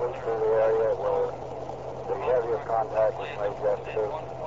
through the area where the heaviest contact was made yesterday.